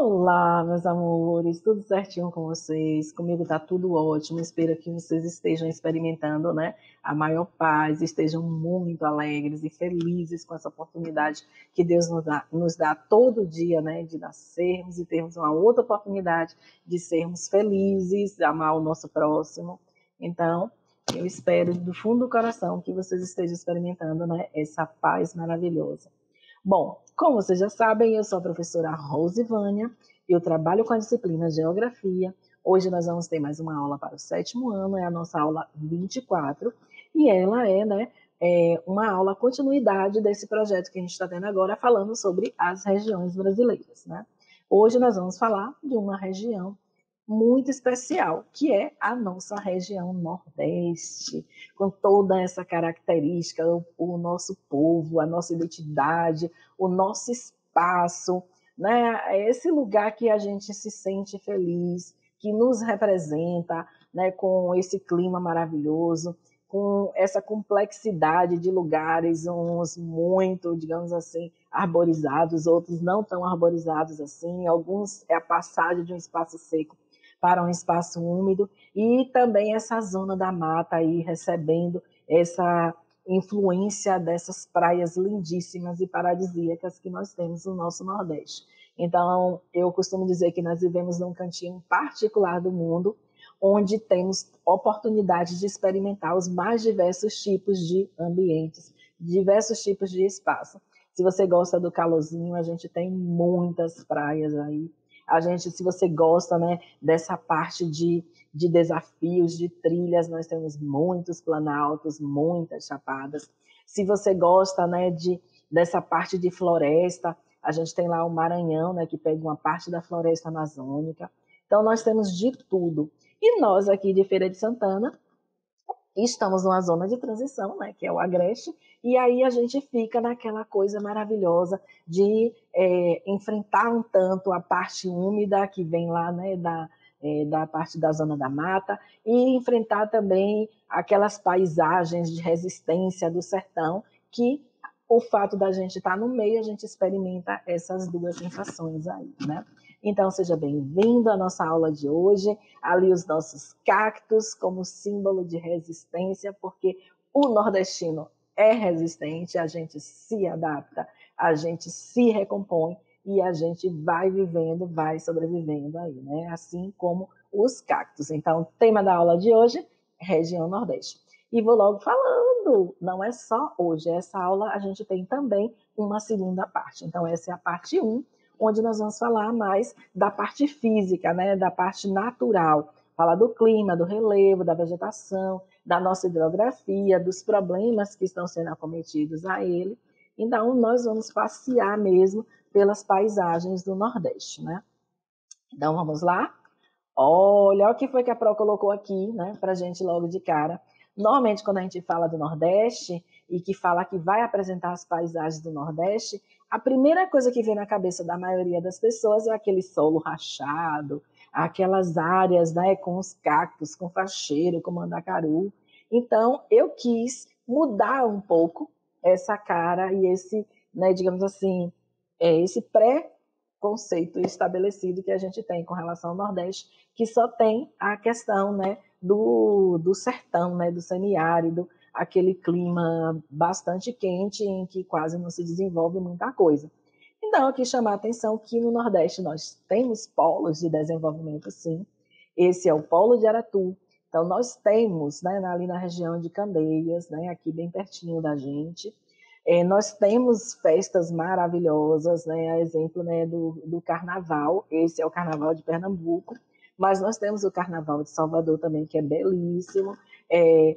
Olá, meus amores, tudo certinho com vocês? Comigo tá tudo ótimo. Espero que vocês estejam experimentando, né, a maior paz, estejam muito alegres e felizes com essa oportunidade que Deus nos dá, nos dá todo dia, né, de nascermos e termos uma outra oportunidade de sermos felizes, de amar o nosso próximo. Então, eu espero do fundo do coração que vocês estejam experimentando, né, essa paz maravilhosa. Bom, como vocês já sabem, eu sou a professora Rosivânia, eu trabalho com a disciplina Geografia. Hoje nós vamos ter mais uma aula para o sétimo ano, é a nossa aula 24, e ela é, né, é uma aula continuidade desse projeto que a gente está tendo agora, falando sobre as regiões brasileiras. Né? Hoje nós vamos falar de uma região muito especial, que é a nossa região Nordeste, com toda essa característica, o, o nosso povo, a nossa identidade, o nosso espaço, né? É esse lugar que a gente se sente feliz, que nos representa, né? Com esse clima maravilhoso, com essa complexidade de lugares, uns muito, digamos assim, arborizados, outros não tão arborizados assim, alguns é a passagem de um espaço seco para um espaço úmido e também essa zona da mata aí recebendo essa influência dessas praias lindíssimas e paradisíacas que nós temos no nosso Nordeste. Então, eu costumo dizer que nós vivemos num cantinho particular do mundo, onde temos oportunidade de experimentar os mais diversos tipos de ambientes, diversos tipos de espaço. Se você gosta do calorzinho, a gente tem muitas praias aí a gente, se você gosta, né, dessa parte de, de desafios, de trilhas, nós temos muitos planaltos, muitas chapadas. Se você gosta, né, de, dessa parte de floresta, a gente tem lá o Maranhão, né, que pega uma parte da floresta amazônica. Então, nós temos de tudo. E nós aqui de Feira de Santana, estamos numa zona de transição, né, que é o Agreste, e aí a gente fica naquela coisa maravilhosa de é, enfrentar um tanto a parte úmida que vem lá né, da, é, da parte da zona da mata e enfrentar também aquelas paisagens de resistência do sertão que o fato da gente estar no meio, a gente experimenta essas duas sensações aí, né? Então, seja bem-vindo à nossa aula de hoje. Ali os nossos cactos como símbolo de resistência, porque o nordestino é resistente, a gente se adapta, a gente se recompõe e a gente vai vivendo, vai sobrevivendo aí, né? Assim como os cactos. Então, tema da aula de hoje, região Nordeste. E vou logo falando, não é só hoje, essa aula a gente tem também uma segunda parte. Então, essa é a parte 1, onde nós vamos falar mais da parte física, né? Da parte natural. Falar do clima, do relevo, da vegetação, da nossa hidrografia, dos problemas que estão sendo acometidos a ele. Então, nós vamos passear mesmo pelas paisagens do Nordeste, né? Então, vamos lá? Olha, o que foi que a Pro colocou aqui, né, para gente logo de cara. Normalmente, quando a gente fala do Nordeste e que fala que vai apresentar as paisagens do Nordeste, a primeira coisa que vem na cabeça da maioria das pessoas é aquele solo rachado, aquelas áreas né, com os cactos, com facheiro, com mandacaru. Então, eu quis mudar um pouco essa cara e esse, né, digamos assim, é, esse pré-conceito estabelecido que a gente tem com relação ao Nordeste, que só tem a questão né, do, do sertão, né, do semiárido, aquele clima bastante quente em que quase não se desenvolve muita coisa. Então, aqui chamar a atenção que no Nordeste nós temos polos de desenvolvimento, sim. Esse é o polo de Aratu. Então, nós temos, né, ali na região de Candeias, né, aqui bem pertinho da gente, é, nós temos festas maravilhosas, né, a exemplo né, do, do Carnaval, esse é o Carnaval de Pernambuco, mas nós temos o Carnaval de Salvador também, que é belíssimo. É,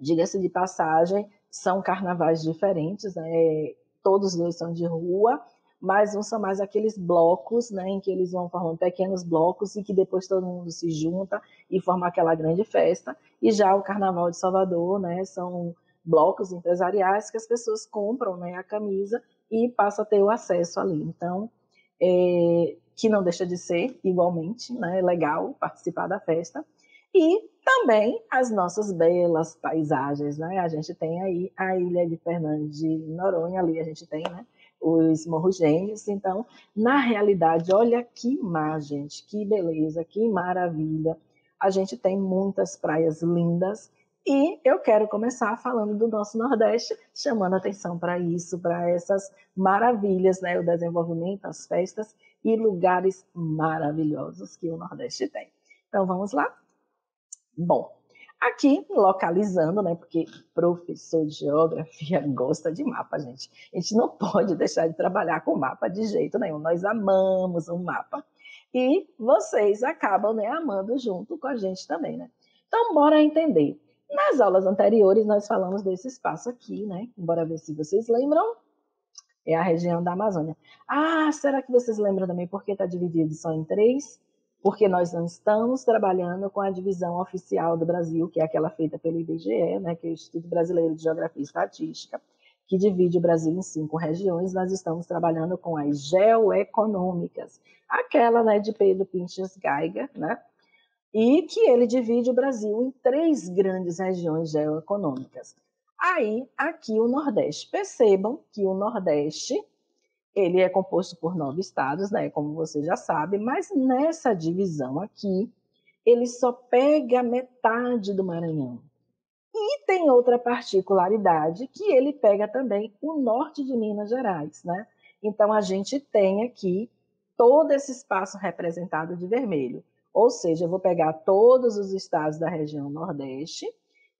Diga-se de passagem, são carnavais diferentes, né? todos dois são de rua, mas uns são mais aqueles blocos, né, em que eles vão formando pequenos blocos e que depois todo mundo se junta e forma aquela grande festa. E já o Carnaval de Salvador, né, são blocos empresariais que as pessoas compram, né, a camisa e passa a ter o acesso ali. Então, é, que não deixa de ser igualmente, né, legal participar da festa. E também as nossas belas paisagens, né? A gente tem aí a ilha de Fernandes de Noronha, ali a gente tem, né? os morros gêmeos. Então, na realidade, olha que mar, gente, que beleza, que maravilha. A gente tem muitas praias lindas e eu quero começar falando do nosso Nordeste, chamando atenção para isso, para essas maravilhas, né? O desenvolvimento, as festas e lugares maravilhosos que o Nordeste tem. Então vamos lá? Bom, aqui localizando, né? Porque professor de geografia gosta de mapa, gente. A gente não pode deixar de trabalhar com mapa de jeito nenhum. Nós amamos um mapa. E vocês acabam né, amando junto com a gente também, né? Então, bora entender nas aulas anteriores, nós falamos desse espaço aqui, né? Bora ver se vocês lembram. É a região da Amazônia. Ah, será que vocês lembram também por que está dividido só em três? Porque nós não estamos trabalhando com a divisão oficial do Brasil, que é aquela feita pelo IBGE, né, que é o Instituto Brasileiro de Geografia e Estatística, que divide o Brasil em cinco regiões. Nós estamos trabalhando com as geoeconômicas, aquela né, de Pedro Pinches Geiger, né, e que ele divide o Brasil em três grandes regiões geoeconômicas. Aí, aqui o Nordeste. Percebam que o Nordeste ele é composto por nove estados, né, como você já sabe, mas nessa divisão aqui, ele só pega metade do Maranhão. E tem outra particularidade que ele pega também o norte de Minas Gerais, né? Então a gente tem aqui todo esse espaço representado de vermelho. Ou seja, eu vou pegar todos os estados da região Nordeste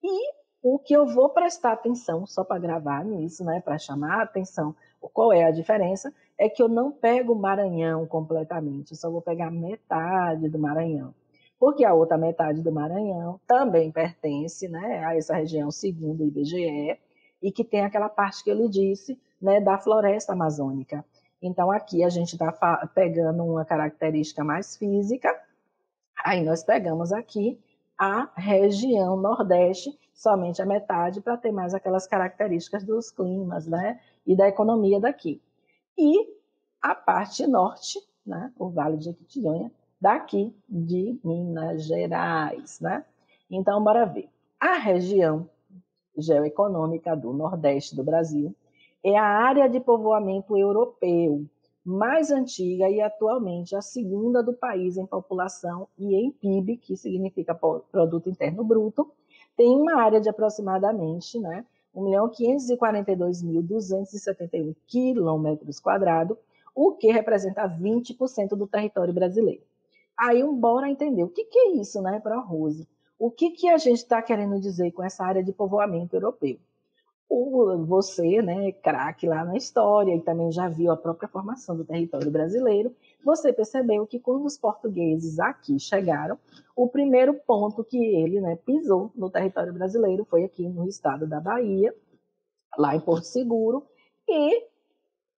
e o que eu vou prestar atenção, só para gravar nisso, né, para chamar a atenção, qual é a diferença, é que eu não pego o Maranhão completamente, eu só vou pegar metade do Maranhão. Porque a outra metade do Maranhão também pertence né, a essa região, segundo o IBGE, e que tem aquela parte que ele disse né, da floresta amazônica. Então, aqui a gente está pegando uma característica mais física Aí nós pegamos aqui a região Nordeste, somente a metade, para ter mais aquelas características dos climas, né? E da economia daqui. E a parte norte, né? O Vale de Equitinhonha, daqui de Minas Gerais, né? Então, bora ver. A região geoeconômica do Nordeste do Brasil é a área de povoamento europeu, mais antiga e atualmente a segunda do país em população e em PIB, que significa Produto Interno Bruto, tem uma área de aproximadamente né, 1.542.271 quilômetros quadrados, o que representa 20% do território brasileiro. Aí, bora entender o que, que é isso né, para a Rose. O que, que a gente está querendo dizer com essa área de povoamento europeu? Você, né, craque lá na história, e também já viu a própria formação do território brasileiro, você percebeu que quando os portugueses aqui chegaram, o primeiro ponto que ele né, pisou no território brasileiro foi aqui no estado da Bahia, lá em Porto Seguro, e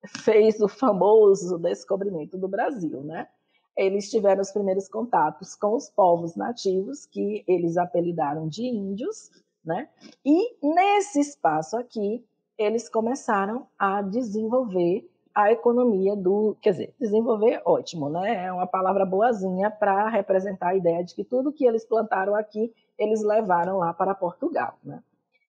fez o famoso descobrimento do Brasil, né? Eles tiveram os primeiros contatos com os povos nativos, que eles apelidaram de índios, né? E nesse espaço aqui, eles começaram a desenvolver a economia do, quer dizer, desenvolver ótimo, né? É uma palavra boazinha para representar a ideia de que tudo que eles plantaram aqui, eles levaram lá para Portugal, né?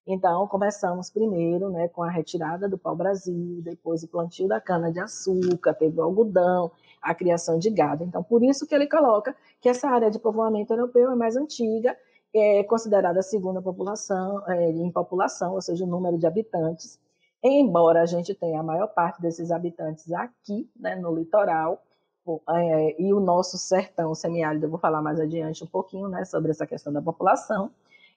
Então, começamos primeiro né, com a retirada do pau-brasil, depois o plantio da cana-de-açúcar, teve o algodão, a criação de gado. Então, por isso que ele coloca que essa área de povoamento europeu é mais antiga é considerada a segunda população, é, em população, ou seja, o número de habitantes, embora a gente tenha a maior parte desses habitantes aqui, né, no litoral, é, e o nosso sertão semiárido, eu vou falar mais adiante um pouquinho, né, sobre essa questão da população,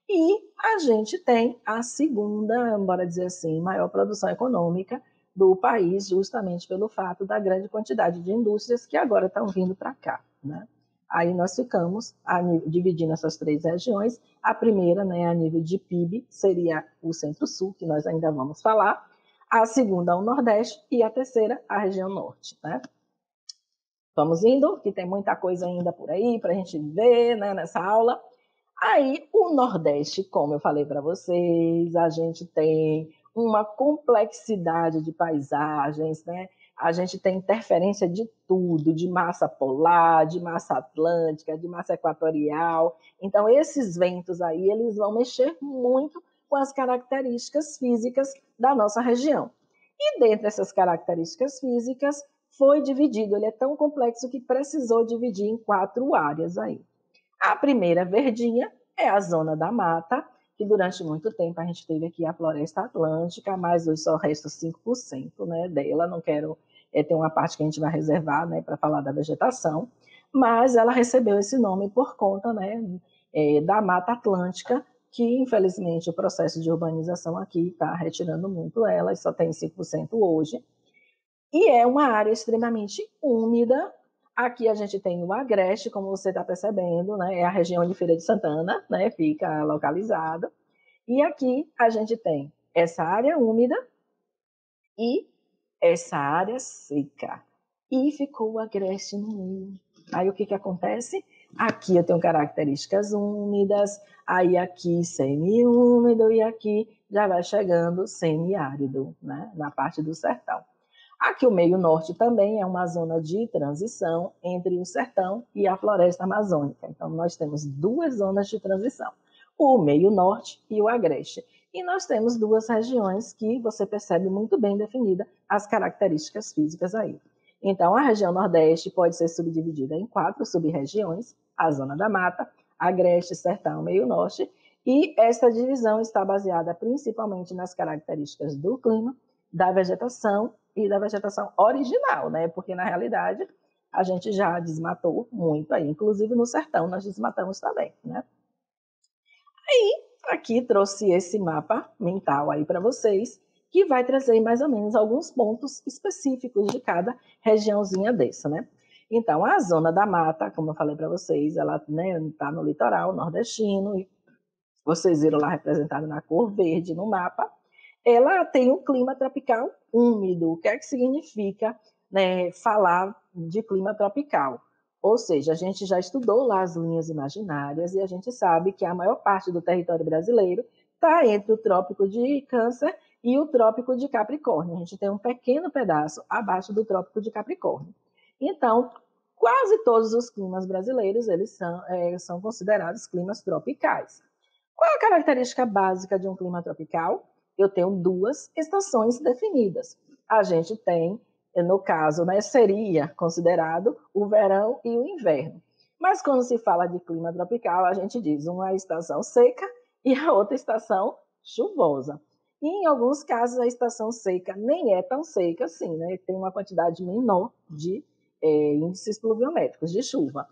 e a gente tem a segunda, bora dizer assim, maior produção econômica do país, justamente pelo fato da grande quantidade de indústrias que agora estão vindo para cá, né. Aí nós ficamos dividindo essas três regiões. A primeira, né, a nível de PIB, seria o Centro-Sul, que nós ainda vamos falar. A segunda, o Nordeste. E a terceira, a região Norte. Né? Vamos indo, que tem muita coisa ainda por aí para a gente ver né, nessa aula. Aí, o Nordeste, como eu falei para vocês, a gente tem uma complexidade de paisagens, né? A gente tem interferência de tudo, de massa polar, de massa atlântica, de massa equatorial. Então, esses ventos aí, eles vão mexer muito com as características físicas da nossa região. E dentre essas características físicas, foi dividido, ele é tão complexo que precisou dividir em quatro áreas aí. A primeira verdinha é a zona da mata, que durante muito tempo a gente teve aqui a floresta atlântica, mas hoje só resta 5% né, dela, não quero, é, ter uma parte que a gente vai reservar né, para falar da vegetação, mas ela recebeu esse nome por conta né, é, da Mata Atlântica, que infelizmente o processo de urbanização aqui está retirando muito ela, e só tem 5% hoje. E é uma área extremamente úmida. Aqui a gente tem o Agreste, como você está percebendo, né? é a região de Feira de Santana, né? fica localizada. E aqui a gente tem essa área úmida e essa área seca. E ficou Agreste no meio. Aí o que, que acontece? Aqui eu tenho características úmidas, aí aqui semi-úmido e aqui já vai chegando semiárido, né, na parte do sertão. Aqui o meio norte também é uma zona de transição entre o sertão e a floresta amazônica. Então nós temos duas zonas de transição, o meio norte e o agreste. E nós temos duas regiões que você percebe muito bem definida as características físicas aí. Então, a região Nordeste pode ser subdividida em quatro sub-regiões: a Zona da Mata, Agreste, Sertão, Meio Norte, e essa divisão está baseada principalmente nas características do clima, da vegetação e da vegetação original, né? Porque na realidade a gente já desmatou muito aí, inclusive no sertão nós desmatamos também, né? Aí aqui trouxe esse mapa mental aí para vocês que vai trazer mais ou menos alguns pontos específicos de cada regiãozinha dessa, né? Então, a zona da mata, como eu falei para vocês, ela está né, tá no litoral nordestino, e vocês viram lá representado na cor verde no mapa. Ela tem um clima tropical úmido. O que é que significa né, falar de clima tropical? Ou seja, a gente já estudou lá as linhas imaginárias e a gente sabe que a maior parte do território brasileiro está entre o trópico de Câncer e o Trópico de Capricórnio. A gente tem um pequeno pedaço abaixo do Trópico de Capricórnio. Então, quase todos os climas brasileiros eles são, é, são considerados climas tropicais. Qual a característica básica de um clima tropical? Eu tenho duas estações definidas. A gente tem, no caso, né, seria considerado o verão e o inverno. Mas quando se fala de clima tropical, a gente diz uma estação seca e a outra estação chuvosa. E em alguns casos a estação seca nem é tão seca assim, né? Tem uma quantidade menor de é, índices pluviométricos de chuva.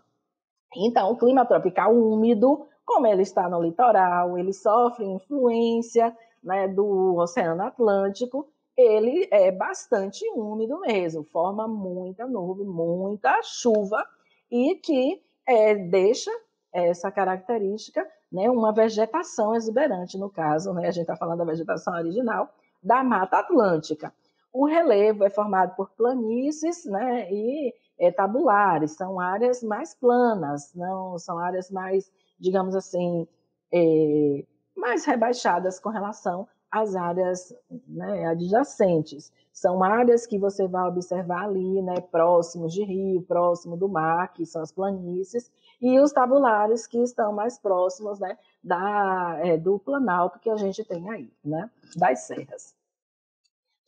Então, o clima tropical úmido, como ele está no litoral, ele sofre influência né, do Oceano Atlântico, ele é bastante úmido mesmo, forma muita nuvem, muita chuva e que é, deixa essa característica né, uma vegetação exuberante, no caso, né, a gente está falando da vegetação original, da Mata Atlântica. O relevo é formado por planícies né, e é, tabulares, são áreas mais planas, não são áreas mais, digamos assim, é, mais rebaixadas com relação às áreas né, adjacentes. São áreas que você vai observar ali, né, próximos de rio, próximo do mar, que são as planícies, e os tabulares que estão mais próximos né, da, é, do planalto que a gente tem aí, né, das serras.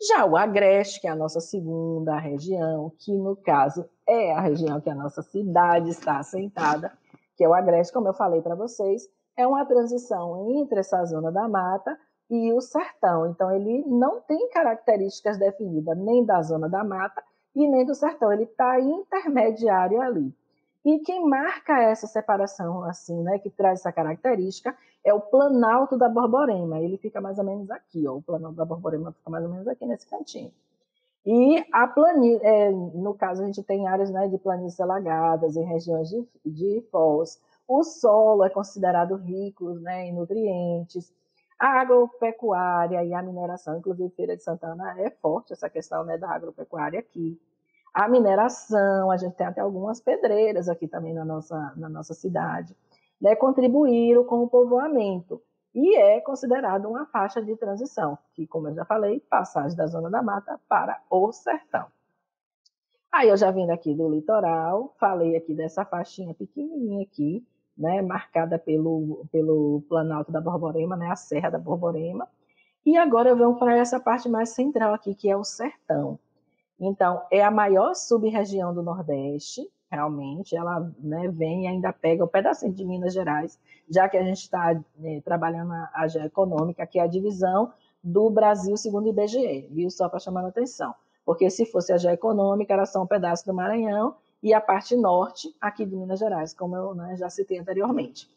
Já o Agreste, que é a nossa segunda região, que no caso é a região que a nossa cidade está assentada, que é o Agreste, como eu falei para vocês, é uma transição entre essa zona da mata e o sertão. Então, ele não tem características definidas nem da zona da mata e nem do sertão, ele está intermediário ali. E quem marca essa separação, assim, né, que traz essa característica, é o Planalto da Borborema. Ele fica mais ou menos aqui, ó, o Planalto da Borborema fica mais ou menos aqui nesse cantinho. E a planície, é, no caso, a gente tem áreas né, de planícies alagadas em regiões de, de foz. O solo é considerado rico né, em nutrientes. A agropecuária e a mineração, inclusive Feira de Santana, é forte essa questão né, da agropecuária aqui a mineração, a gente tem até algumas pedreiras aqui também na nossa, na nossa cidade, né, contribuíram com o povoamento e é considerado uma faixa de transição, que, como eu já falei, passagem da zona da mata para o sertão. Aí eu já vim aqui do litoral, falei aqui dessa faixinha pequenininha aqui, né, marcada pelo, pelo Planalto da Borborema, né, a Serra da Borborema, E agora vamos para essa parte mais central aqui, que é o sertão. Então, é a maior sub-região do Nordeste, realmente. Ela né, vem e ainda pega o um pedacinho de Minas Gerais, já que a gente está né, trabalhando a, a econômica, que é a divisão do Brasil segundo o IBGE, viu? Só para chamar a atenção. Porque se fosse a geoeconômica, era só um pedaço do Maranhão e a parte norte aqui de Minas Gerais, como eu né, já citei anteriormente.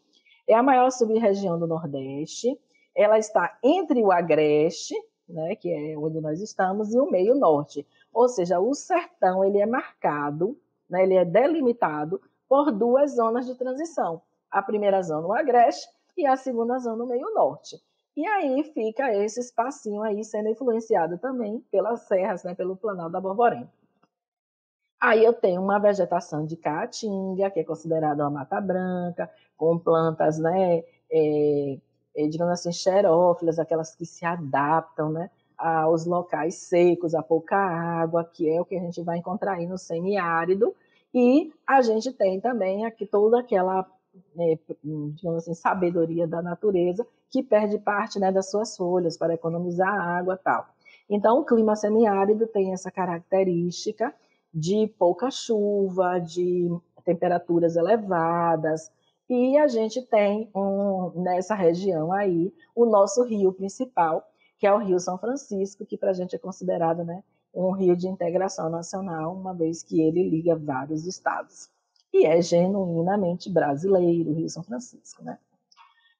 É a maior sub-região do Nordeste, ela está entre o Agreste, né, que é onde nós estamos, e o meio norte. Ou seja, o sertão ele é marcado, né, ele é delimitado por duas zonas de transição. A primeira zona, o Agreste, e a segunda zona, o meio norte. E aí fica esse espacinho aí sendo influenciado também pelas serras, né, pelo Planalto da Borborema. Aí eu tenho uma vegetação de caatinga, que é considerada uma mata branca, com plantas, né, é, é, digamos assim, xerófilas, aquelas que se adaptam, né, aos locais secos, a pouca água, que é o que a gente vai encontrar aí no semiárido, e a gente tem também aqui toda aquela, né, digamos assim, sabedoria da natureza, que perde parte né, das suas folhas para economizar água tal. Então, o clima semiárido tem essa característica de pouca chuva, de temperaturas elevadas, e a gente tem um, nessa região aí o nosso rio principal, que é o Rio São Francisco, que para a gente é considerado né, um rio de integração nacional, uma vez que ele liga vários estados. E é genuinamente brasileiro o Rio São Francisco. Né?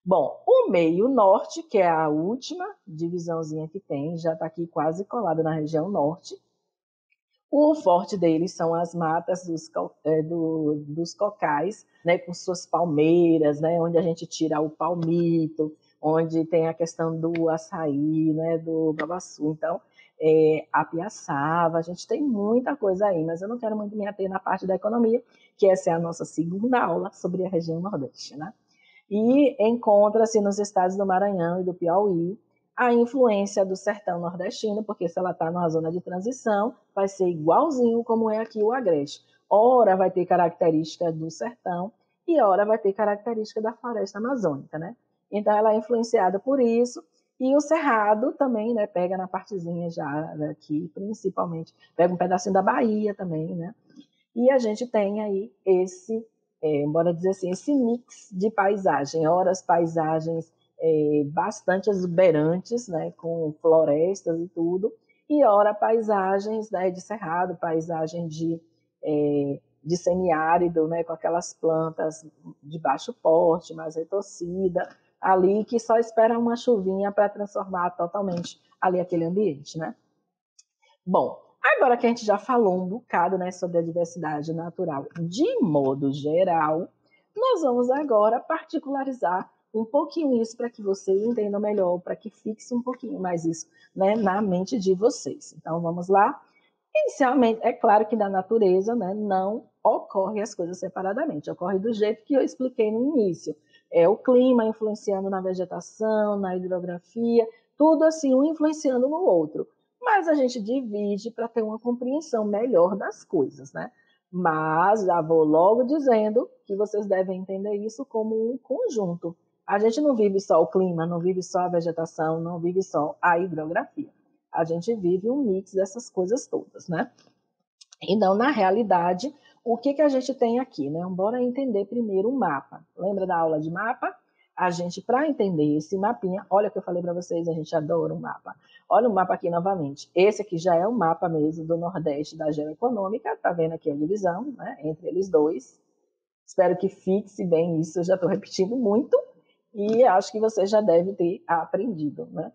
Bom, o meio norte, que é a última divisãozinha que tem, já está aqui quase colada na região norte, o forte deles são as matas dos, é, do, dos cocais, né, com suas palmeiras, né, onde a gente tira o palmito, onde tem a questão do açaí, né, do babaçu. Então, é, a piaçava, a gente tem muita coisa aí, mas eu não quero muito me ater na parte da economia, que essa é a nossa segunda aula sobre a região Nordeste. Né? E encontra-se nos estados do Maranhão e do Piauí, a influência do sertão nordestino, porque se ela está numa zona de transição, vai ser igualzinho como é aqui o Agreste. Ora vai ter característica do sertão e ora vai ter característica da floresta amazônica, né? Então ela é influenciada por isso. E o cerrado também, né, pega na partezinha já aqui, principalmente, pega um pedacinho da Bahia também, né? E a gente tem aí esse, é, bora dizer assim, esse mix de paisagem, horas paisagens é, bastante exuberantes, né, com florestas e tudo, e ora paisagens né, de cerrado, paisagem de, é, de semiárido, né, com aquelas plantas de baixo porte, mais retorcida, ali que só espera uma chuvinha para transformar totalmente ali aquele ambiente, né? Bom, agora que a gente já falou um bocado né, sobre a diversidade natural de modo geral, nós vamos agora particularizar um pouquinho isso para que vocês entendam melhor, para que fixe um pouquinho mais isso né, na mente de vocês. Então vamos lá. Inicialmente, é claro que na natureza né, não ocorre as coisas separadamente, ocorre do jeito que eu expliquei no início. É o clima influenciando na vegetação, na hidrografia, tudo assim, um influenciando no outro. Mas a gente divide para ter uma compreensão melhor das coisas, né? Mas já vou logo dizendo que vocês devem entender isso como um conjunto. A gente não vive só o clima, não vive só a vegetação, não vive só a hidrografia. A gente vive um mix dessas coisas todas, né? Então, na realidade, o que, que a gente tem aqui, né? Bora entender primeiro o mapa. Lembra da aula de mapa? A gente, para entender esse mapinha, olha o que eu falei para vocês, a gente adora o mapa. Olha o mapa aqui novamente. Esse aqui já é o mapa mesmo do Nordeste da Geoeconômica, tá vendo aqui a divisão, né? Entre eles dois. Espero que fixe bem isso, eu já estou repetindo muito e acho que você já deve ter aprendido, né?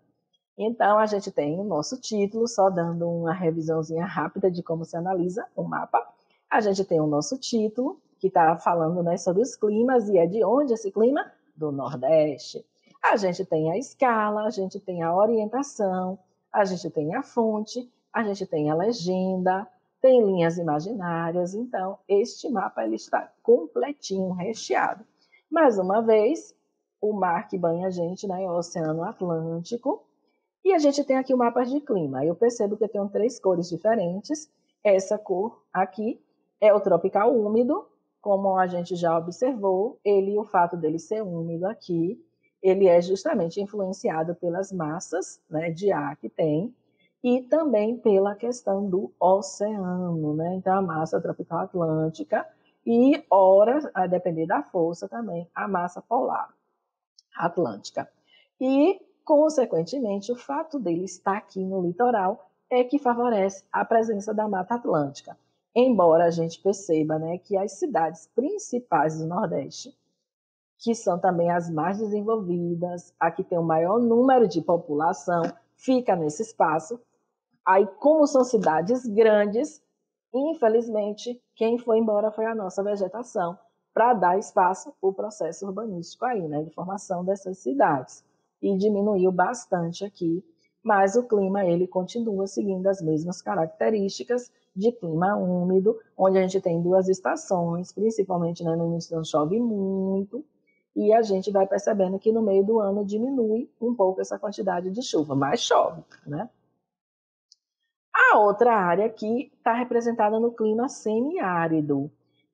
Então, a gente tem o nosso título, só dando uma revisãozinha rápida de como se analisa o mapa. A gente tem o nosso título, que está falando né, sobre os climas, e é de onde esse clima? Do Nordeste. A gente tem a escala, a gente tem a orientação, a gente tem a fonte, a gente tem a legenda, tem linhas imaginárias. Então, este mapa ele está completinho, recheado. Mais uma vez, o mar que banha a gente, né, o Oceano Atlântico. E a gente tem aqui o mapa de clima. Eu percebo que eu tenho três cores diferentes. Essa cor aqui é o tropical úmido, como a gente já observou. Ele, o fato dele ser úmido aqui, ele é justamente influenciado pelas massas né, de ar que tem e também pela questão do oceano, né? Então, a massa tropical atlântica e, ora, a depender da força também, a massa polar atlântica. E, consequentemente, o fato dele estar aqui no litoral é que favorece a presença da Mata Atlântica. Embora a gente perceba né, que as cidades principais do Nordeste, que são também as mais desenvolvidas, a que tem o maior número de população, fica nesse espaço. Aí, como são cidades grandes, infelizmente, quem foi embora foi a nossa vegetação, para dar espaço para o processo urbanístico aí, né, de formação dessas cidades. E diminuiu bastante aqui mas o clima ele continua seguindo as mesmas características de clima úmido, onde a gente tem duas estações, principalmente né, no início do ano chove muito, e a gente vai percebendo que no meio do ano diminui um pouco essa quantidade de chuva, mas chove, né? A outra área aqui está representada no clima semiárido,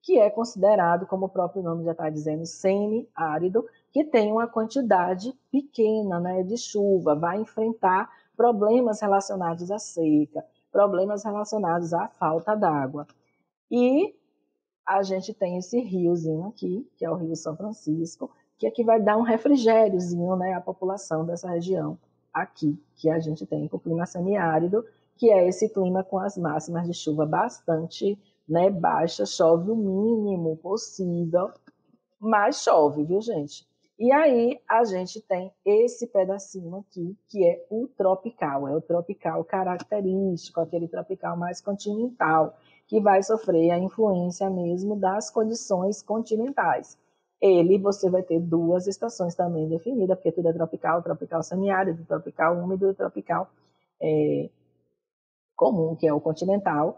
que é considerado, como o próprio nome já está dizendo, semiárido, que tem uma quantidade pequena né, de chuva, vai enfrentar problemas relacionados à seca, problemas relacionados à falta d'água. E a gente tem esse riozinho aqui, que é o Rio São Francisco, que aqui vai dar um refrigériozinho né, à população dessa região aqui, que a gente tem com o clima semiárido, que é esse clima com as máximas de chuva bastante né, baixas, chove o mínimo possível, mas chove, viu, gente? E aí a gente tem esse pedacinho aqui, que é o tropical, é o tropical característico, aquele tropical mais continental, que vai sofrer a influência mesmo das condições continentais. Ele, você vai ter duas estações também definidas, porque tudo é tropical, tropical semiárido, tropical úmido tropical é, comum, que é o continental.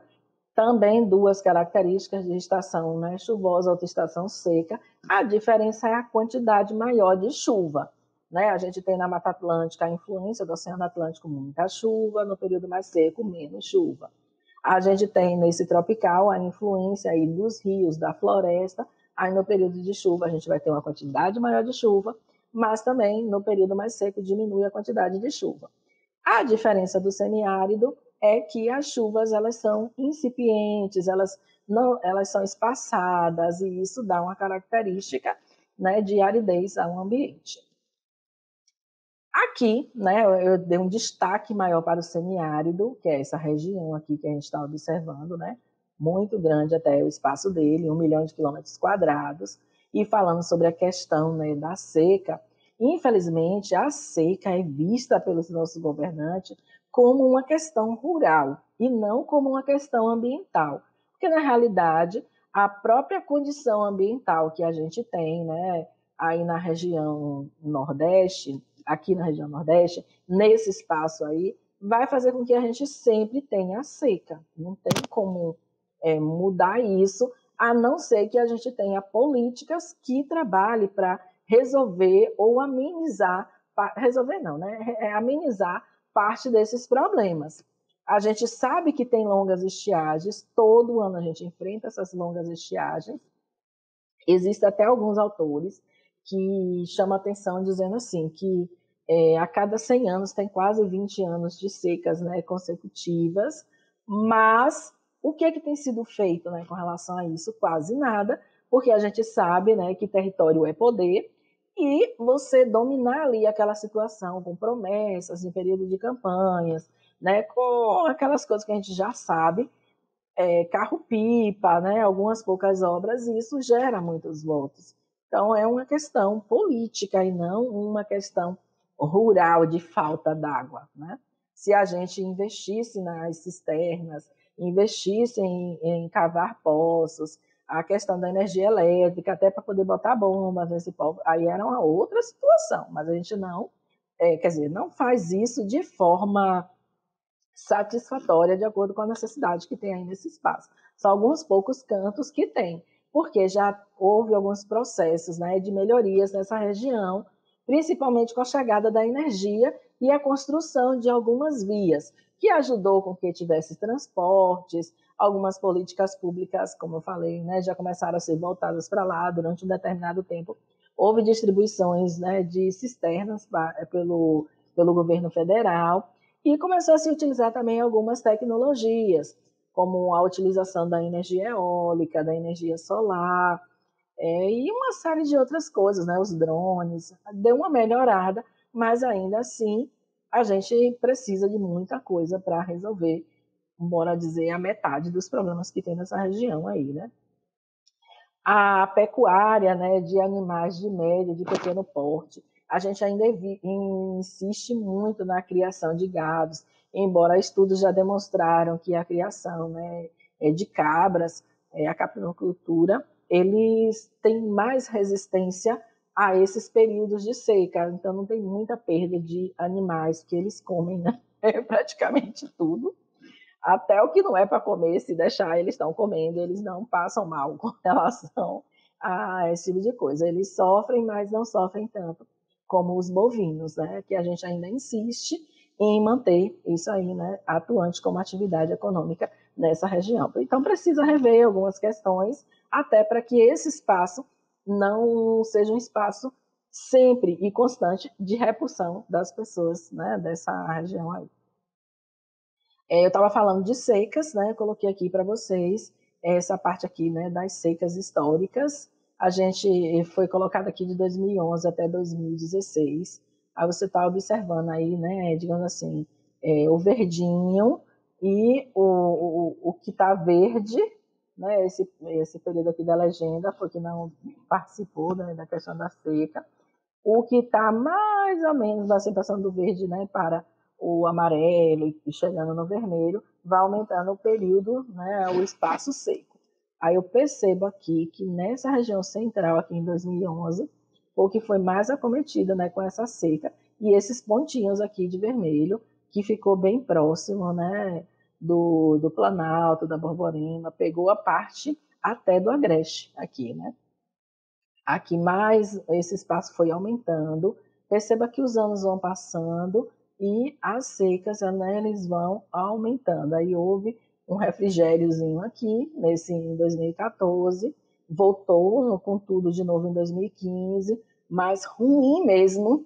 Também duas características de estação né, chuvosa, outra estação seca. A diferença é a quantidade maior de chuva. Né? A gente tem na Mata Atlântica a influência do Oceano Atlântico, muita chuva, no período mais seco, menos chuva. A gente tem nesse tropical a influência aí dos rios, da floresta. Aí no período de chuva a gente vai ter uma quantidade maior de chuva, mas também no período mais seco diminui a quantidade de chuva. A diferença do semiárido é que as chuvas elas são incipientes, elas não, elas são espaçadas e isso dá uma característica né, de aridez ao ambiente. Aqui, né, eu dei um destaque maior para o semiárido, que é essa região aqui que a gente está observando, né, muito grande até o espaço dele, um milhão de quilômetros quadrados, e falando sobre a questão né, da seca, infelizmente a seca é vista pelos nossos governantes como uma questão rural e não como uma questão ambiental. Porque, na realidade, a própria condição ambiental que a gente tem, né, aí na região Nordeste, aqui na região Nordeste, nesse espaço aí, vai fazer com que a gente sempre tenha seca. Não tem como é, mudar isso, a não ser que a gente tenha políticas que trabalhem para resolver ou amenizar, resolver não, né? É amenizar parte desses problemas. A gente sabe que tem longas estiagens, todo ano a gente enfrenta essas longas estiagens. Existem até alguns autores que chamam atenção dizendo assim que é, a cada 100 anos tem quase 20 anos de secas né, consecutivas, mas o que, é que tem sido feito né, com relação a isso? Quase nada, porque a gente sabe né, que território é poder e você dominar ali aquela situação com promessas em período de campanhas, né, com aquelas coisas que a gente já sabe, é, carro-pipa, né, algumas poucas obras, e isso gera muitos votos. Então, é uma questão política e não uma questão rural de falta d'água. Né? Se a gente investisse nas cisternas, investisse em, em cavar poços, a questão da energia elétrica, até para poder botar bombas nesse povo. Aí era uma outra situação, mas a gente não, é, quer dizer, não faz isso de forma satisfatória, de acordo com a necessidade que tem aí nesse espaço. São alguns poucos cantos que tem, porque já houve alguns processos né, de melhorias nessa região, principalmente com a chegada da energia e a construção de algumas vias, que ajudou com que tivesse transportes, algumas políticas públicas, como eu falei, né, já começaram a ser voltadas para lá durante um determinado tempo, houve distribuições né, de cisternas pelo, pelo governo federal e começou a se utilizar também algumas tecnologias, como a utilização da energia eólica, da energia solar, é, e uma série de outras coisas, né? Os drones, deu uma melhorada, mas ainda assim a gente precisa de muita coisa para resolver, bora dizer, a metade dos problemas que tem nessa região aí, né? A pecuária, né, de animais de médio, de pequeno porte, a gente ainda insiste muito na criação de gados, embora estudos já demonstraram que a criação né, é de cabras, é, a caprinocultura, eles têm mais resistência a esses períodos de seca, então não tem muita perda de animais que eles comem, né? É praticamente tudo. Até o que não é para comer, se deixar, eles estão comendo, eles não passam mal com relação a esse tipo de coisa. Eles sofrem, mas não sofrem tanto como os bovinos, né? Que a gente ainda insiste em manter isso aí, né? Atuante como atividade econômica nessa região. Então precisa rever algumas questões até para que esse espaço não seja um espaço sempre e constante de repulsão das pessoas né, dessa região aí. É, eu estava falando de secas, né, coloquei aqui para vocês essa parte aqui né, das secas históricas. A gente foi colocado aqui de 2011 até 2016. Aí você está observando aí, né, digamos assim, é, o verdinho e o, o, o que está verde né, esse, esse período aqui da legenda, porque não participou né, da questão da seca. O que está mais ou menos da situação do verde né, para o amarelo e chegando no vermelho, vai aumentando o período, né, o espaço seco. Aí eu percebo aqui que nessa região central, aqui em 2011, o que foi mais acometido né, com essa seca, e esses pontinhos aqui de vermelho, que ficou bem próximo, né, do, do Planalto, da Borborema, pegou a parte até do Agreste aqui, né? Aqui mais esse espaço foi aumentando. Perceba que os anos vão passando e as secas, né, eles vão aumentando. Aí houve um refrigériozinho aqui, nesse em 2014, voltou com tudo de novo em 2015, mas ruim mesmo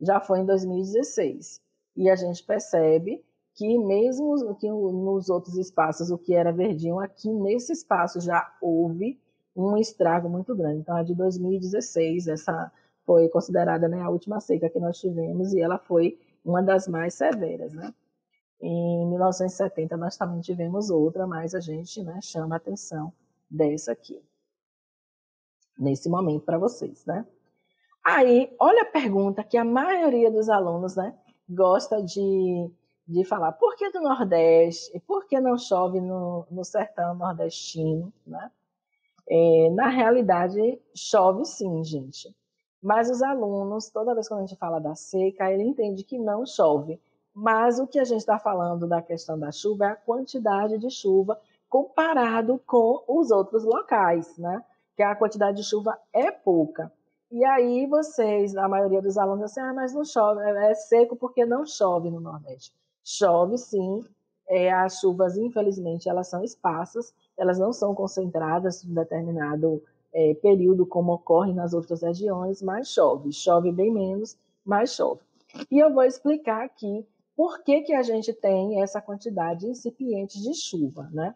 já foi em 2016. E a gente percebe que mesmo que nos outros espaços o que era verdinho, aqui nesse espaço já houve um estrago muito grande. Então, a de 2016, essa foi considerada né, a última seca que nós tivemos e ela foi uma das mais severas, né? Em 1970 nós também tivemos outra, mas a gente né, chama a atenção dessa aqui. Nesse momento para vocês, né? Aí, olha a pergunta que a maioria dos alunos, né, gosta de de falar por que do Nordeste, por que não chove no, no sertão nordestino, né? É, na realidade, chove sim, gente. Mas os alunos, toda vez que a gente fala da seca, ele entende que não chove. Mas o que a gente está falando da questão da chuva é a quantidade de chuva comparado com os outros locais, né? Que a quantidade de chuva é pouca. E aí vocês, a maioria dos alunos, assim, ah, mas não chove, é seco porque não chove no Nordeste. Chove sim, é, as chuvas, infelizmente, elas são esparsas, elas não são concentradas em determinado é, período, como ocorre nas outras regiões, mas chove. Chove bem menos, mas chove. E eu vou explicar aqui por que, que a gente tem essa quantidade incipiente de chuva, né?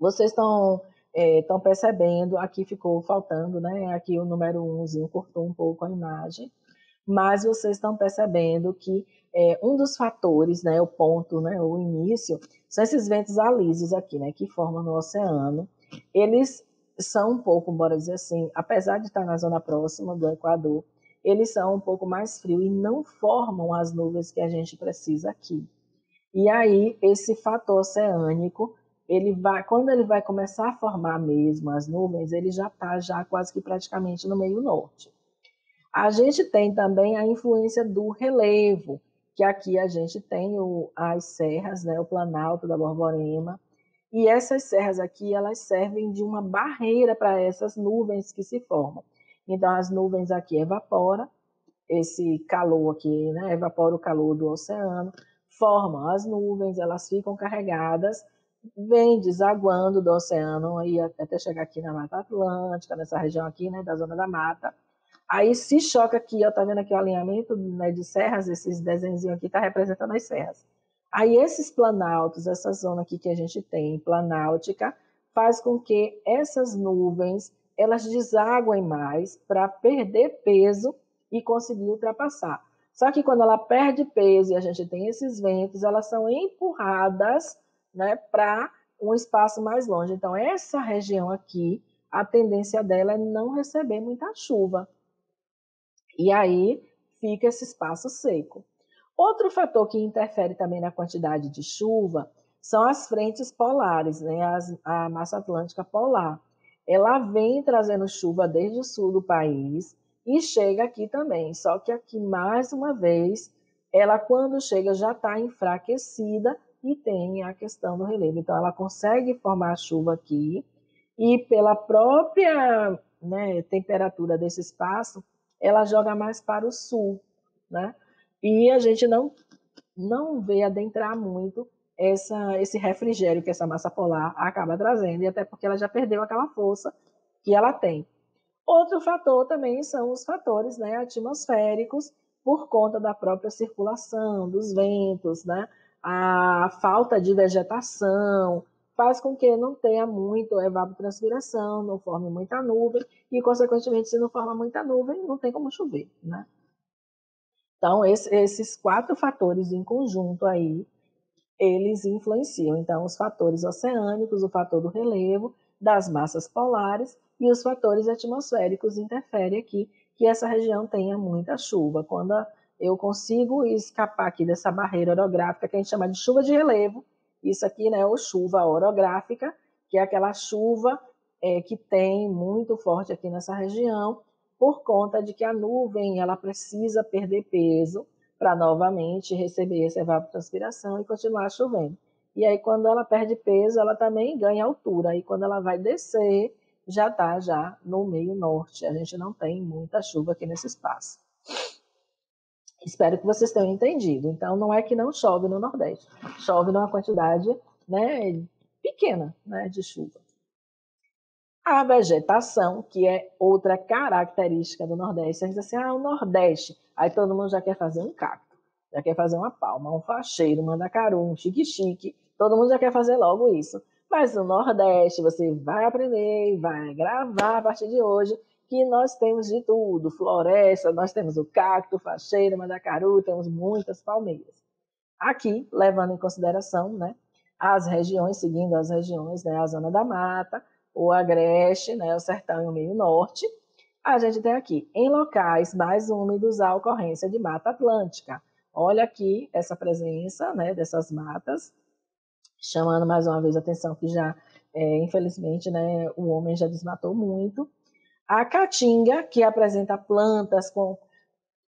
Vocês estão estão é, percebendo, aqui ficou faltando, né? Aqui o número 11 cortou um pouco a imagem, mas vocês estão percebendo que é, um dos fatores, né, o ponto, né, o início, são esses ventos alísios aqui, né, que formam no oceano. Eles são um pouco, bora dizer assim, apesar de estar na zona próxima do Equador, eles são um pouco mais frios e não formam as nuvens que a gente precisa aqui. E aí, esse fator oceânico, ele vai, quando ele vai começar a formar mesmo as nuvens, ele já está já quase que praticamente no meio norte. A gente tem também a influência do relevo, que aqui a gente tem o, as serras, né, o Planalto da Borborema, e essas serras aqui, elas servem de uma barreira para essas nuvens que se formam. Então, as nuvens aqui evaporam, esse calor aqui, né, evapora o calor do oceano, formam as nuvens, elas ficam carregadas, vem desaguando do oceano aí até chegar aqui na Mata Atlântica, nessa região aqui, né, da zona da mata, Aí se choca aqui, ó, tá vendo aqui o alinhamento né, de serras, esses desenhos aqui tá representando as serras. Aí esses planaltos, essa zona aqui que a gente tem, planáltica, faz com que essas nuvens elas desaguem mais para perder peso e conseguir ultrapassar. Só que quando ela perde peso e a gente tem esses ventos, elas são empurradas né, para um espaço mais longe. Então, essa região aqui, a tendência dela é não receber muita chuva. E aí fica esse espaço seco. Outro fator que interfere também na quantidade de chuva são as frentes polares, né? As, a massa atlântica polar. Ela vem trazendo chuva desde o sul do país e chega aqui também. Só que aqui, mais uma vez, ela quando chega já está enfraquecida e tem a questão do relevo. Então, ela consegue formar chuva aqui e pela própria né, temperatura desse espaço, ela joga mais para o sul, né? E a gente não não vê adentrar muito essa, esse refrigério que essa massa polar acaba trazendo, e até porque ela já perdeu aquela força que ela tem. Outro fator também são os fatores né, atmosféricos, por conta da própria circulação, dos ventos, né? a falta de vegetação, faz com que não tenha muito evapotranspiração, não forme muita nuvem, e, consequentemente, se não forma muita nuvem, não tem como chover. Né? Então, esse, esses quatro fatores em conjunto aí eles influenciam. Então, os fatores oceânicos, o fator do relevo, das massas polares e os fatores atmosféricos interferem aqui que essa região tenha muita chuva. Quando eu consigo escapar aqui dessa barreira orográfica que a gente chama de chuva de relevo, isso aqui, né, ou chuva orográfica, que é aquela chuva é, que tem muito forte aqui nessa região, por conta de que a nuvem ela precisa perder peso para novamente receber essa evapotranspiração e continuar chovendo. E aí, quando ela perde peso, ela também ganha altura. Aí, quando ela vai descer, já está já no meio norte. A gente não tem muita chuva aqui nesse espaço. Espero que vocês tenham entendido. Então, não é que não chove no Nordeste. Chove numa quantidade né, pequena né, de chuva. A vegetação, que é outra característica do Nordeste, a gente diz assim, ah, o Nordeste. Aí todo mundo já quer fazer um cacto, já quer fazer uma palma, um facheiro, um mandacaru, um chique-chique. Todo mundo já quer fazer logo isso. Mas no Nordeste, você vai aprender, vai gravar a partir de hoje, que nós temos de tudo. Floresta, nós temos o cacto, o facheiro, mandacaru, temos muitas palmeiras. Aqui, levando em consideração né, as regiões, seguindo as regiões, né, a zona da mata, o agreste, né, o sertão e o meio norte, a gente tem aqui, em locais mais úmidos, a ocorrência de mata atlântica. Olha aqui essa presença né, dessas matas, chamando mais uma vez a atenção que já, é, infelizmente, né, o homem já desmatou muito. A caatinga, que apresenta plantas com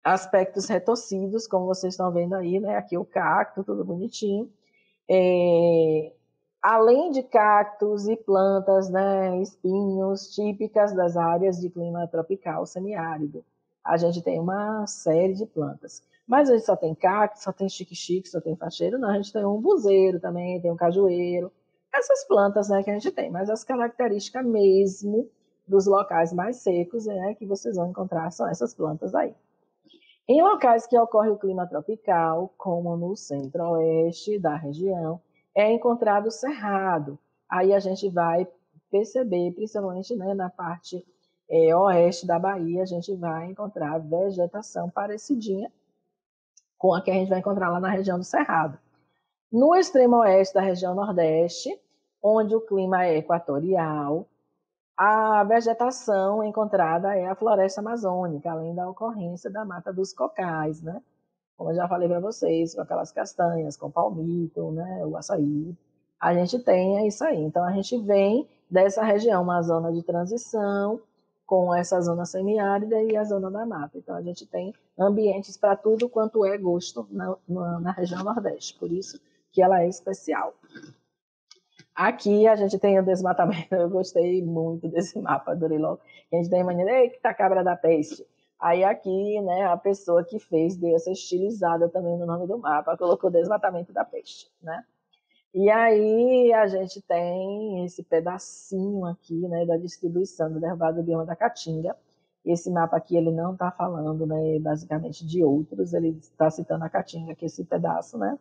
aspectos retorcidos, como vocês estão vendo aí, né, aqui o cacto, tudo bonitinho. É, além de cactos e plantas, né, espinhos típicas das áreas de clima tropical semiárido. A gente tem uma série de plantas. Mas a gente só tem cacto, só tem chique-chique, só tem facheiro, não. A gente tem um buzeiro também, tem um cajueiro. Essas plantas né, que a gente tem. Mas as características mesmo dos locais mais secos é que vocês vão encontrar são essas plantas aí. Em locais que ocorre o clima tropical, como no centro-oeste da região, é encontrado cerrado. Aí a gente vai perceber, principalmente né, na parte é, oeste da Bahia, a gente vai encontrar vegetação parecidinha com a que a gente vai encontrar lá na região do Cerrado. No extremo oeste da região nordeste, onde o clima é equatorial, a vegetação encontrada é a floresta amazônica, além da ocorrência da mata dos cocais, né? Como eu já falei para vocês, com aquelas castanhas, com palmito, né, o açaí, a gente tem isso aí. Então, a gente vem dessa região, uma zona de transição, com essa zona semiárida e a zona da mata. Então, a gente tem ambientes para tudo quanto é gosto na, na, na, região Nordeste, por isso que ela é especial. Aqui a gente tem o desmatamento, eu gostei muito desse mapa do Riló. A gente tem a maneira, eita, cabra da peste. Aí aqui, né, a pessoa que fez deu essa estilizada também no nome do mapa, colocou desmatamento da peste, né? E aí a gente tem esse pedacinho aqui, né, da distribuição do derrubado do bioma da Caatinga. Esse mapa aqui ele não está falando, né, basicamente de outros, ele está citando a Caatinga, que é esse pedaço, né?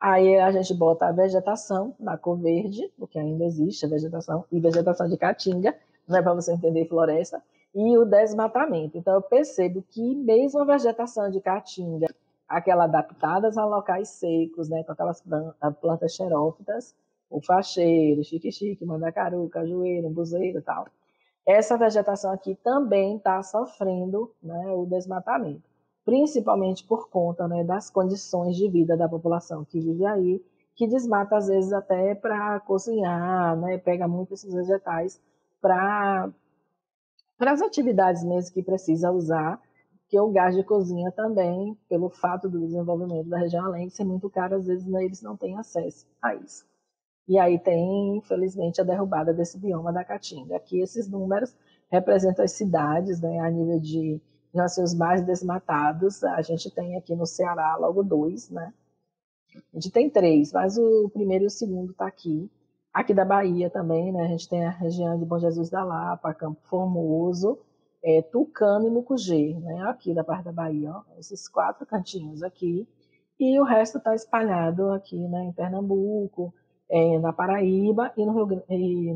Aí a gente bota a vegetação na cor verde, porque ainda existe a vegetação, e vegetação de caatinga, não é para você entender floresta, e o desmatamento. Então eu percebo que mesmo a vegetação de caatinga, aquela adaptadas a locais secos, né, com aquelas plantas xerófitas, o facheiro, chique-chique, mandacaru, cajueiro, buzeiro e tal, essa vegetação aqui também está sofrendo né, o desmatamento principalmente por conta né, das condições de vida da população que vive aí, que desmata às vezes até para cozinhar, né, pega muito esses vegetais para as atividades mesmo que precisa usar, que o gás de cozinha também, pelo fato do desenvolvimento da região, além de ser muito caro, às vezes né, eles não têm acesso a isso. E aí tem, infelizmente, a derrubada desse bioma da Caatinga. Aqui esses números representam as cidades né, a nível de nasceu os mais desmatados. A gente tem aqui no Ceará logo dois, né? A gente tem três, mas o primeiro e o segundo está aqui. Aqui da Bahia também, né? A gente tem a região de Bom Jesus da Lapa, Campo Formoso, é, Tucano e Mucugê, né? Aqui da parte da Bahia, ó, esses quatro cantinhos aqui. E o resto está espalhado aqui, né? Em Pernambuco, é, na Paraíba e no Rio, e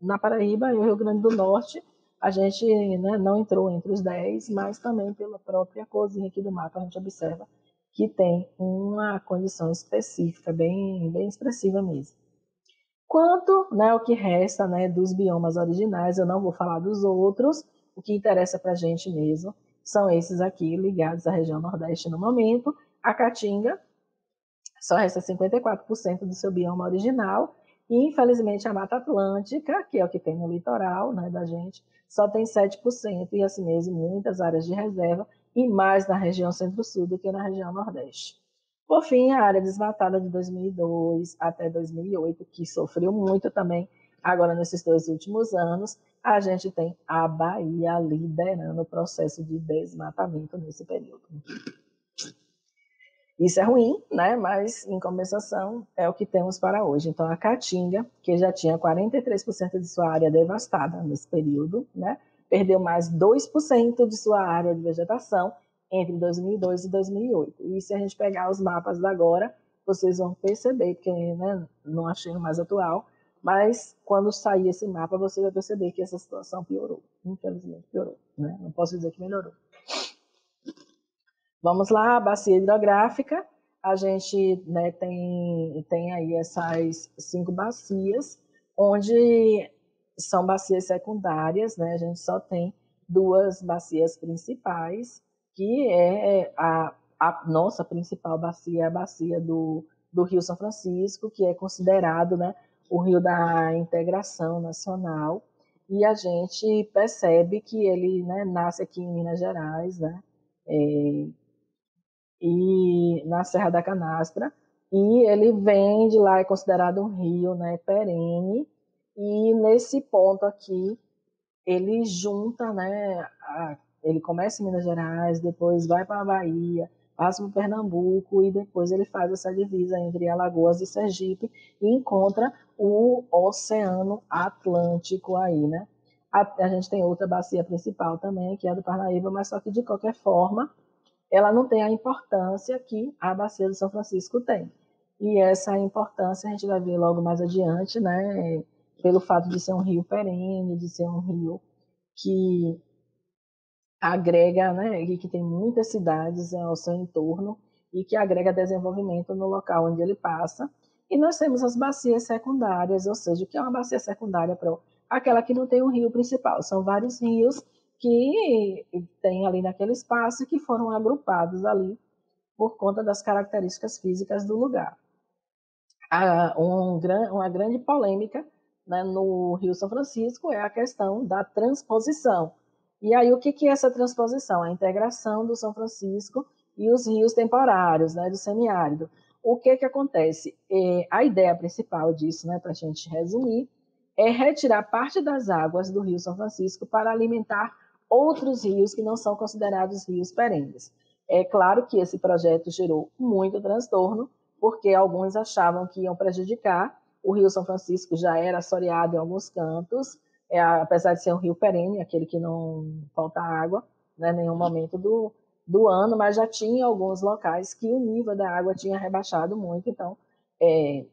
na Paraíba e no Rio Grande do Norte a gente né, não entrou entre os 10, mas também pela própria cozinha aqui do mapa a gente observa que tem uma condição específica, bem, bem expressiva mesmo. Quanto né, ao que resta né, dos biomas originais, eu não vou falar dos outros, o que interessa para a gente mesmo são esses aqui ligados à região Nordeste no momento. A Caatinga só resta 54% do seu bioma original, e infelizmente a Mata Atlântica, que é o que tem no litoral né, da gente, só tem 7%, e assim mesmo muitas áreas de reserva, e mais na região centro-sul do que na região nordeste. Por fim, a área desmatada de 2002 até 2008, que sofreu muito também agora nesses dois últimos anos, a gente tem a Bahia liderando o processo de desmatamento nesse período. Isso é ruim, né? Mas, em compensação, é o que temos para hoje. Então, a Caatinga, que já tinha 43% de sua área devastada nesse período, né? Perdeu mais 2% de sua área de vegetação entre 2002 e 2008. E se a gente pegar os mapas da agora, vocês vão perceber, porque né, não achei o mais atual, mas quando sair esse mapa, você vai perceber que essa situação piorou. Infelizmente, piorou. Né? Não posso dizer que melhorou. Vamos lá, bacia hidrográfica. A gente né, tem, tem aí essas cinco bacias, onde são bacias secundárias, né? A gente só tem duas bacias principais, que é a, a nossa principal bacia, a bacia do, do Rio São Francisco, que é considerado né, o rio da integração nacional, e a gente percebe que ele né, nasce aqui em Minas Gerais, né, é, e na Serra da Canastra, e ele vem de lá, é considerado um rio né, perene, e nesse ponto aqui, ele junta, né, a, ele começa em Minas Gerais, depois vai para a Bahia, passa para Pernambuco, e depois ele faz essa divisa entre Alagoas e Sergipe, e encontra o Oceano Atlântico aí, né. A, a gente tem outra bacia principal também, que é a do Parnaíba, mas só que de qualquer forma, ela não tem a importância que a bacia do São Francisco tem. E essa importância a gente vai ver logo mais adiante, né? Pelo fato de ser um rio perene, de ser um rio que agrega, né? E que tem muitas cidades ao seu entorno e que agrega desenvolvimento no local onde ele passa. E nós temos as bacias secundárias, ou seja, o que é uma bacia secundária para aquela que não tem um rio principal. São vários rios que tem ali naquele espaço que foram agrupados ali por conta das características físicas do lugar. Um, uma grande polêmica né, no Rio São Francisco é a questão da transposição. E aí, o que, que é essa transposição? A integração do São Francisco e os rios temporários, né, do semiárido. O que, que acontece? É, a ideia principal disso, né, para a gente resumir, é retirar parte das águas do Rio São Francisco para alimentar outros rios que não são considerados rios perenes. É claro que esse projeto gerou muito transtorno, porque alguns achavam que iam prejudicar. O Rio São Francisco já era assoreado em alguns cantos, é, apesar de ser um rio perene, aquele que não falta água, né, nenhum momento do, do ano, mas já tinha alguns locais que o nível da água tinha rebaixado muito, então é,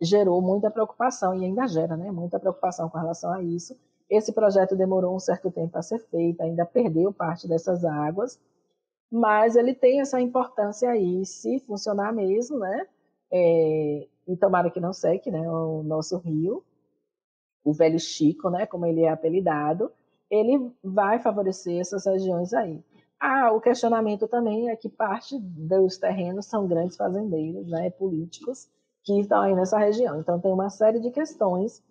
gerou muita preocupação e ainda gera, né, muita preocupação com relação a isso. Esse projeto demorou um certo tempo a ser feito, ainda perdeu parte dessas águas, mas ele tem essa importância aí, se funcionar mesmo, né? É, e tomara que não seque, né? O nosso rio, o velho Chico, né? Como ele é apelidado, ele vai favorecer essas regiões aí. Ah, o questionamento também é que parte dos terrenos são grandes fazendeiros, né? Políticos que estão aí nessa região. Então tem uma série de questões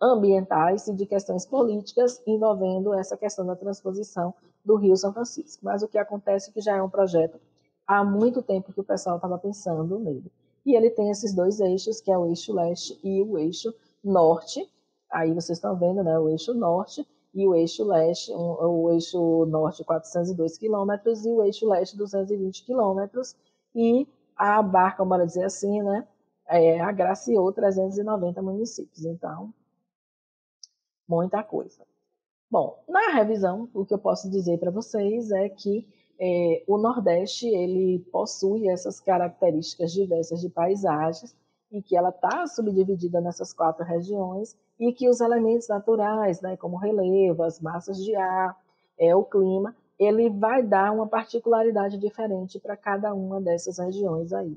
ambientais e de questões políticas envolvendo essa questão da transposição do Rio São Francisco. Mas o que acontece é que já é um projeto há muito tempo que o pessoal estava pensando nele. E ele tem esses dois eixos, que é o eixo leste e o eixo norte. Aí vocês estão vendo, né, o eixo norte e o eixo leste, um, o eixo norte 402 quilômetros e o eixo leste 220 quilômetros. E a barca, bora dizer assim, né, é, agraciou 390 municípios. Então, muita coisa. Bom, na revisão, o que eu posso dizer para vocês é que é, o Nordeste ele possui essas características diversas de paisagens e que ela está subdividida nessas quatro regiões e que os elementos naturais, né, como relevo, as massas de ar, é, o clima, ele vai dar uma particularidade diferente para cada uma dessas regiões aí.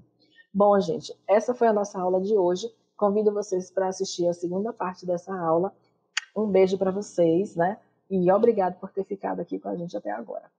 Bom, gente, essa foi a nossa aula de hoje. Convido vocês para assistir a segunda parte dessa aula um beijo para vocês, né? E obrigado por ter ficado aqui com a gente até agora.